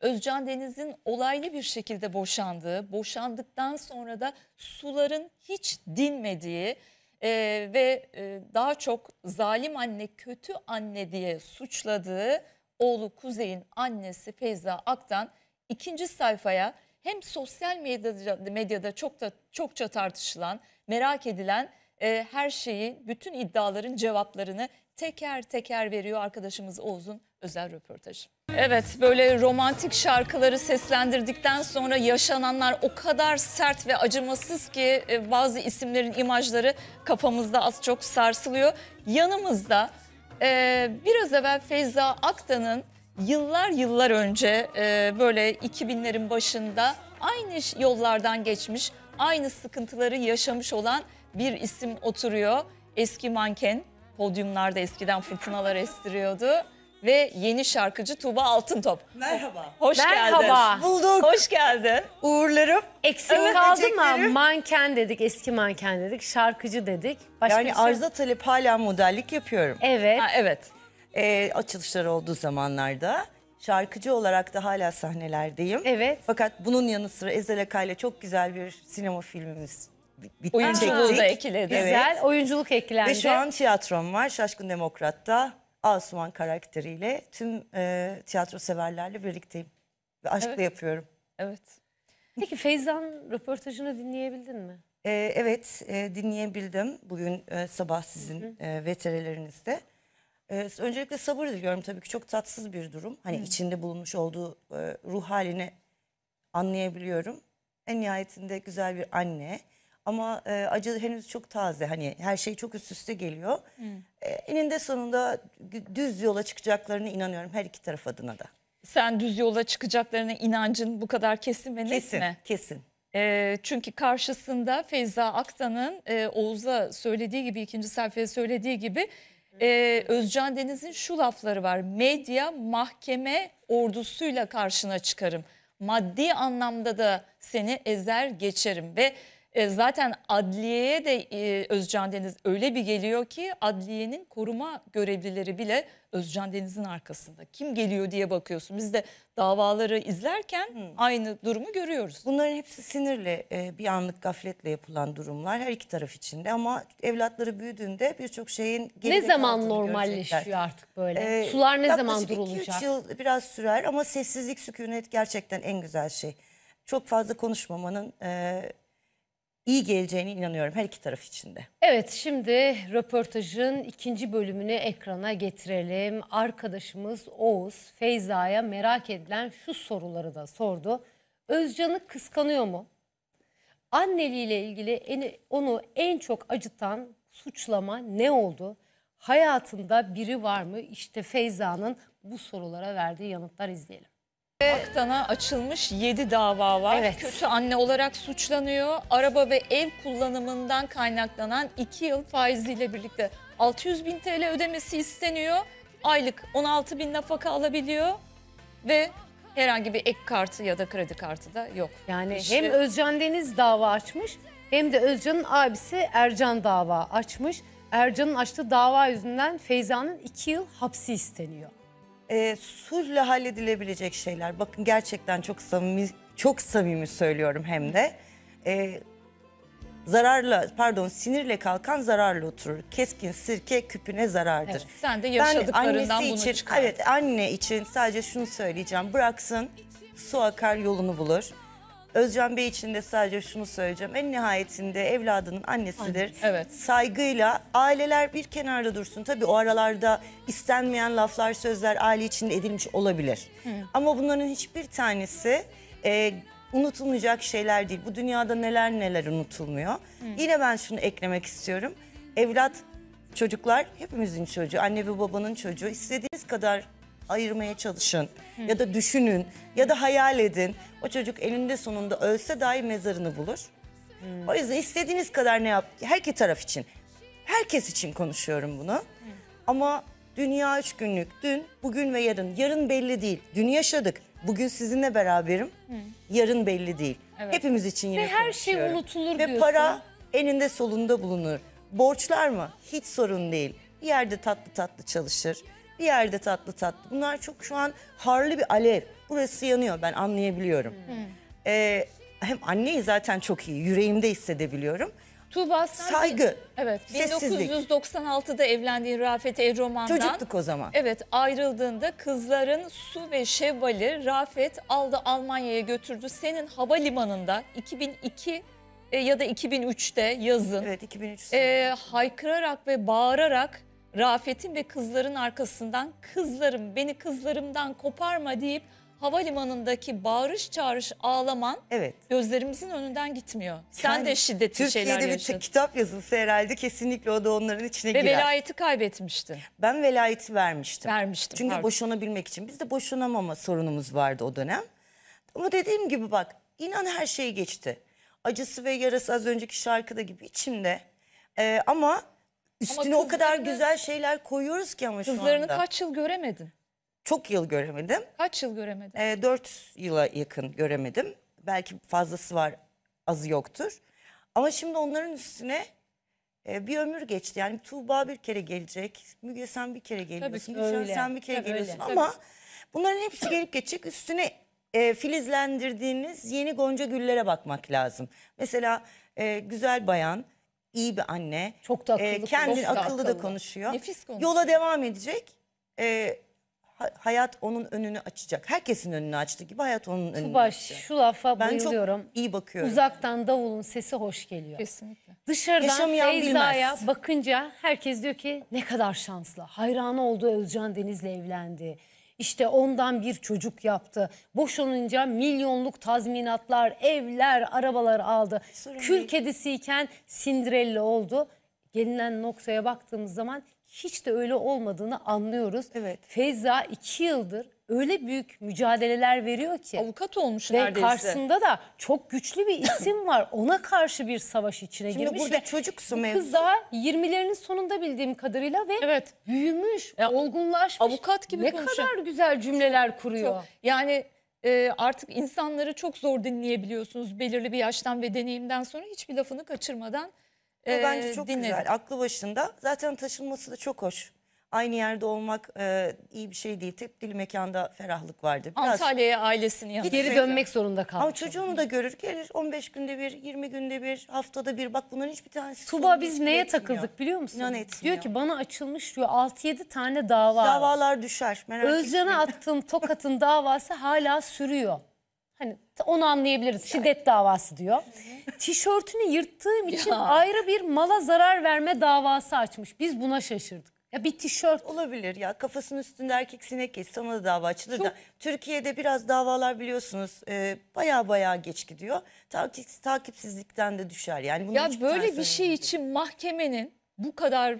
Özcan Deniz'in olaylı bir şekilde boşandığı, boşandıktan sonra da suların hiç dinmediği e, ve e, daha çok zalim anne, kötü anne diye suçladığı oğlu Kuzey'in annesi Feyza Aktan ikinci sayfaya hem sosyal medyada, medyada çok da çokça tartışılan, merak edilen e, her şeyi, bütün iddiaların cevaplarını teker teker veriyor arkadaşımız Oğuz'un özel röportajı. Evet böyle romantik şarkıları seslendirdikten sonra yaşananlar o kadar sert ve acımasız ki e, bazı isimlerin imajları kafamızda az çok sarsılıyor. Yanımızda e, biraz evvel Feyza Aktan'ın yıllar yıllar önce e, böyle 2000'lerin başında aynı yollardan geçmiş, aynı sıkıntıları yaşamış olan bir isim oturuyor. Eski manken, podyumlarda eskiden fırtınalar estiriyordu ve yeni şarkıcı Tuğba Altıntop. Merhaba. Hoş Merhaba. geldin. Bulduk. Hoş geldin. Uğurlarım. Eksik Evet, kaldı mı? Manken dedik, eski manken dedik, şarkıcı dedik. Başka Yani şey- arıza talep hala modellik yapıyorum. Evet. Ha, evet. Ee, açılışlar olduğu zamanlarda. Şarkıcı olarak da hala sahnelerdeyim. Evet. Fakat bunun yanı sıra Ezel Akay'la çok güzel bir sinema filmimiz. Oyunculuğu da ekledi. Evet. Güzel. Oyunculuk eklendi. Ve şu an tiyatrom var. Şaşkın Demokrat'ta Asuman karakteriyle tüm e, tiyatro severlerle birlikteyim. Ve aşkla Evet. yapıyorum. Evet. Peki Feyza'nın röportajını dinleyebildin mi? Ee, evet e, dinleyebildim bugün e, sabah sizin e, VTR'lerinizde. Ee, öncelikle sabır diliyorum tabii ki çok tatsız bir durum. Hani içinde bulunmuş olduğu e, ruh halini anlayabiliyorum. En nihayetinde güzel bir anne ama e, acı henüz çok taze. Hani her şey çok üst üste geliyor. E, eninde sonunda düz yola çıkacaklarına inanıyorum her iki taraf adına da. Sen düz yola çıkacaklarına inancın bu kadar kesin ve net Kesin, mi? kesin. E, çünkü karşısında Feyza Aktan'ın e, Oğuz'a söylediği gibi ikinci sayfaya söylediği gibi e, Özcan Deniz'in şu lafları var. Medya mahkeme ordusuyla karşına çıkarım. Maddi anlamda da seni ezer geçerim ve e, zaten adliyeye de e, Özcan Deniz öyle bir geliyor ki adliyenin koruma görevlileri bile Özcan Deniz'in arkasında. Kim geliyor diye bakıyorsun. Biz de davaları izlerken aynı durumu görüyoruz. Bunların hepsi sinirle, e, bir anlık gafletle yapılan durumlar her iki taraf içinde. Ama evlatları büyüdüğünde birçok şeyin ne zaman normalleşiyor görecekler. artık böyle? Ee, Sular ne zaman durulacak? üç yıl biraz sürer ama sessizlik, sükunet gerçekten en güzel şey. Çok fazla konuşmamanın e, iyi geleceğine inanıyorum her iki taraf içinde. Evet şimdi röportajın ikinci bölümünü ekrana getirelim. Arkadaşımız Oğuz Feyza'ya merak edilen şu soruları da sordu. Özcan'ı kıskanıyor mu? Anneliğiyle ilgili en- onu en çok acıtan suçlama ne oldu? Hayatında biri var mı? İşte Feyza'nın bu sorulara verdiği yanıtlar izleyelim. Aktan'a açılmış 7 dava var. Evet. Kötü anne olarak suçlanıyor. Araba ve ev kullanımından kaynaklanan 2 yıl faiziyle birlikte 600 bin TL ödemesi isteniyor. Aylık 16 bin nafaka alabiliyor ve herhangi bir ek kartı ya da kredi kartı da yok. Yani İşte- hem Özcan Deniz dava açmış hem de Özcan'ın abisi Ercan dava açmış. Ercan'ın açtığı dava yüzünden Feyza'nın iki yıl hapsi isteniyor. E, sulhla halledilebilecek şeyler. Bakın gerçekten çok samimi, çok samimi söylüyorum hem de. E, zararla, pardon sinirle kalkan zararla oturur. Keskin sirke küpüne zarardır. Evet, sen de Ben yaşadıklarından annesi bunu için, çıkar. Evet anne için sadece şunu söyleyeceğim. Bıraksın su akar yolunu bulur. Özcan Bey için de sadece şunu söyleyeceğim. En nihayetinde evladının annesidir. Evet. Saygıyla aileler bir kenarda dursun. Tabii o aralarda istenmeyen laflar, sözler aile içinde edilmiş olabilir. Ama bunların hiçbir tanesi e, unutulmayacak şeyler değil. Bu dünyada neler neler unutulmuyor. Yine ben şunu eklemek istiyorum. Evlat Çocuklar hepimizin çocuğu, anne ve babanın çocuğu. İstediğiniz kadar ayırmaya çalışın ya da düşünün ya da hayal edin. O çocuk eninde sonunda ölse dahi mezarını bulur. O yüzden istediğiniz kadar ne yap, her iki taraf için, herkes için konuşuyorum bunu. Ama dünya üç günlük, dün, bugün ve yarın. Yarın belli değil. Dün yaşadık. Bugün sizinle beraberim. Yarın belli değil. Evet. için yine Ve her şey unutulur Ve diyorsun. para eninde solunda bulunur. Borçlar mı? Hiç sorun değil. Bir yerde tatlı tatlı çalışır. Bir yerde tatlı tatlı. Bunlar çok şu an harlı bir alev. Burası yanıyor ben anlayabiliyorum. Ee, hem anneyi zaten çok iyi yüreğimde hissedebiliyorum. Tuğba sen Saygı, Evet. sessizlik. 1996'da evlendiğin Rafet Evroman'dan. Çocuktuk o zaman. Evet ayrıldığında kızların Su ve Şevval'i Rafet aldı Almanya'ya götürdü. Senin havalimanında 2002 e, ya da 2003'te yazın Evet 2003. e, haykırarak ve bağırarak Rafet'in ve kızların arkasından kızlarım beni kızlarımdan koparma deyip havalimanındaki bağırış çağırış ağlaman Evet. gözlerimizin önünden gitmiyor. Sen Yani de şiddetli şeyler Türkiye'de bir yaşadın. kitap yazılsa herhalde kesinlikle o da onların içine Ve girer. velayeti kaybetmiştin. Ben velayeti vermiştim. Vermiştim, Çünkü pardon. boşanabilmek için. Bizde boşanamama sorunumuz vardı o dönem. Ama dediğim gibi bak inan her şey geçti. Acısı ve yarası az önceki şarkıda gibi içimde. Ee, ama üstüne o kadar kızlarını- güzel şeyler koyuyoruz ki ama şu Kızlarını anda. kaç yıl göremedin? Çok yıl göremedim. Kaç yıl göremedin? Ee, dört yıla yakın göremedim. Belki fazlası var, azı yoktur. Ama şimdi onların üstüne e, bir ömür geçti. Yani Tuğba bir kere gelecek, Müge sen bir kere geliyorsun, Gülşen öyle. sen bir kere Tabii öyle. geliyorsun. Ama bunların hepsi gelip geçecek. Üstüne e, filizlendirdiğiniz yeni gonca güllere bakmak lazım. Mesela e, güzel bayan, iyi bir anne. Çok da akıllı e, kendin konuşuyor. akıllı da Akıllı. konuşuyor. Nefis konuşuyor. Yola devam edecek. E, ha- hayat onun önünü açacak. Herkesin önünü açtığı gibi hayat onun önünü Tuba açacak. şu lafa Ben bayılıyorum. çok iyi bakıyorum. Uzaktan davulun sesi hoş geliyor. Kesinlikle. Dışarıdan Yaşamayan Feyza'ya bilmez. bakınca herkes diyor ki ne kadar şanslı. Hayranı olduğu Özcan Deniz'le evlendi. İşte ondan bir çocuk yaptı. Boşanınca milyonluk tazminatlar, evler, arabalar aldı. Sorun Kül değil. kedisiyken Cinderella oldu. Gelinen noktaya baktığımız zaman hiç de öyle olmadığını anlıyoruz. Evet. Feyza iki yıldır öyle büyük mücadeleler veriyor ki. Avukat olmuş Ve neredeyse. karşısında da çok güçlü bir isim var. Ona karşı bir savaş içine Şimdi girmiş. burada ve çocuksu mevzu. kız daha 20'lerinin sonunda bildiğim kadarıyla ve Evet. büyümüş, Ya, olgunlaşmış. avukat gibi ne konuşuyor. kadar güzel cümleler kuruyor. Çok. Yani e, artık insanları çok zor dinleyebiliyorsunuz belirli bir yaştan ve deneyimden sonra hiçbir lafını kaçırmadan Ama e, Bence çok dinledim. güzel. Aklı başında. Zaten taşınması da çok hoş. Aynı yerde olmak e, iyi bir şey değil. Tepkili mekanda ferahlık vardı. Biraz Antalya'ya ailesinin yanına. Geri dönmek zorunda kalmış. Ama çocuğunu da görür gelir 15 günde bir, 20 günde bir, haftada bir. Bak bunların hiçbir tanesi Tuba sorun biz neye etmiyor. takıldık biliyor musun? İnan etmiyor. Diyor ki bana açılmış diyor 6-7 tane dava. var. Davalar düşer merak Özcan'a etmeyin. attığım tokatın davası hala sürüyor. Hani onu anlayabiliriz. Şiddet davası diyor. Tişörtünü yırttığım için Ya. ayrı bir mala zarar verme davası açmış. Biz buna şaşırdık. Ya bir tişört Olabilir ya kafasının üstünde erkek sinek geçse sana da dava açılır Çok- da. Türkiye'de biraz davalar biliyorsunuz e, baya baya geç gidiyor. Takip, takipsizlikten de düşer yani. bunun Ya hiçbir böyle bir şey için mahkemenin bu kadar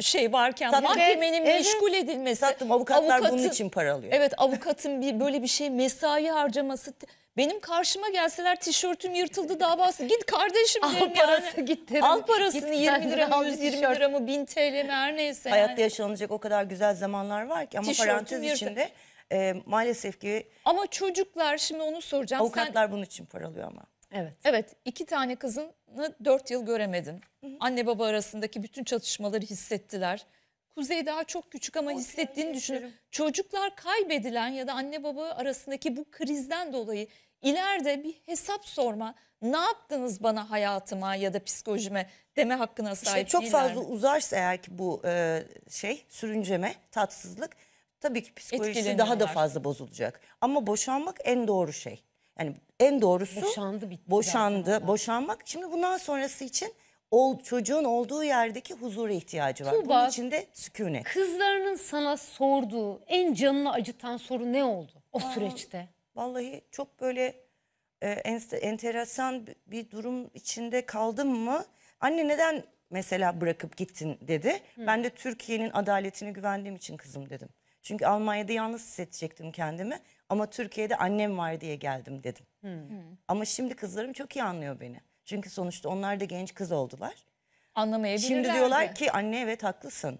şey varken Tabii. mahkemenin Evet, meşgul edilmesi. Tatlım avukatlar bunun avukatın- için para alıyor. Evet avukatın bir böyle bir şey mesai harcaması. Benim karşıma gelseler tişörtüm yırtıldı davası. Git kardeşim Al derim parası, yani. git derim. Al parasını Git 20 kendine lira mı bir 120 tişört. lira mı 1000 TL mi her neyse. Hayatta yani. yaşanacak o kadar güzel zamanlar var ki ama Tişörtüm parantez yırtı- içinde e, maalesef ki Ama çocuklar şimdi onu soracağım. Sen avukatlar bunun için para alıyor ama. Evet. Evet iki tane kızını dört yıl göremedin. Anne baba arasındaki bütün çatışmaları hissettiler. Kuzey daha çok küçük ama hissettiğini düşünüyorum. Çocuklar kaybedilen ya da anne baba arasındaki bu krizden dolayı ileride bir hesap sorma. Ne yaptınız bana hayatıma ya da psikolojime deme hakkına İşte sahip çok değiller fazla mi? uzarsa eğer ki bu e, şey sürünceme, tatsızlık tabii ki psikolojisi daha da fazla bozulacak. Ama boşanmak en doğru şey. Yani en doğrusu Boşandı, bitti boşandı, zaten. boşanmak. Şimdi bundan sonrası için ol, çocuğun olduğu yerdeki huzura ihtiyacı var. Tuğba, Bunun için de sükunet. Kızlarının sana sorduğu en canını acıtan soru ne oldu o süreçte? Vallahi çok böyle e, enteresan bir- durum içinde kaldım mı? Anne neden mesela bırakıp gittin dedi. Ben de Türkiye'nin adaletine güvendiğim için kızım dedim. Çünkü Almanya'da yalnız hissedecektim kendimi. Ama Türkiye'de annem var diye geldim dedim. Ama şimdi kızlarım çok iyi anlıyor beni. Çünkü sonuçta onlar da genç kız oldular. Anlamayabilirler Şimdi diyorlar ki anne evet haklısın.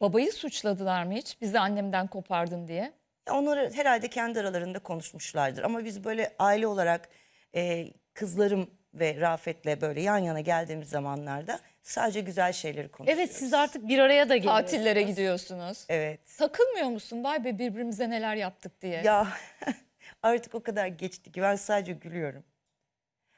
Babayı suçladılar mı hiç? Bizi annemden kopardın diye. Onları herhalde kendi aralarında konuşmuşlardır. Ama biz böyle aile olarak e, kızlarım ve Rafet'le böyle yan yana geldiğimiz zamanlarda sadece güzel şeyleri konuşuyoruz. Evet siz artık bir araya da geliyorsunuz. Tatillere gidiyorsunuz. Evet. Takılmıyor musun? Vay be birbirimize neler yaptık diye. Ya artık o kadar geçti ki ben sadece gülüyorum.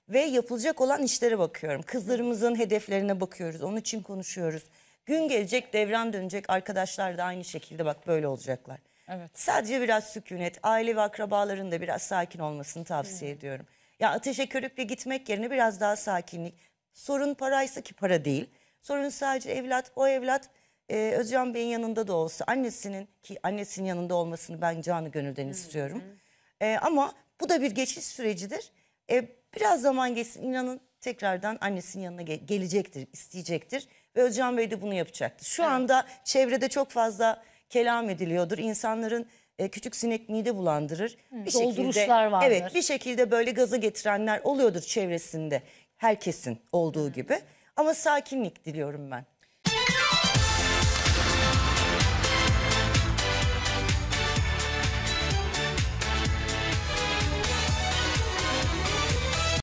Ve yapılacak olan işlere bakıyorum. Kızlarımızın hedeflerine bakıyoruz. Onun için konuşuyoruz. Gün gelecek devran dönecek. Arkadaşlar da aynı şekilde bak böyle olacaklar. Evet. Sadece biraz sükunet, aile ve akrabaların da biraz sakin olmasını tavsiye ediyorum. Ya ateşe körükle gitmek yerine biraz daha sakinlik. Sorun paraysa ki para değil. Sorun sadece evlat, o evlat e, Özcan Bey'in yanında da olsa annesinin ki annesinin yanında olmasını ben canı gönülden istiyorum. E, ama bu da bir geçiş sürecidir. E, biraz zaman geçsin inanın tekrardan annesinin yanına ge- gelecektir, isteyecektir. Ve Özcan Bey de bunu yapacaktır. Şu anda çevrede çok fazla kelam ediliyordur. İnsanların e, küçük sinek mide bulandırır. Bir Dolduruşlar vardır. Evet bir şekilde böyle gaza getirenler oluyordur çevresinde. Herkesin olduğu gibi. Ama sakinlik diliyorum ben.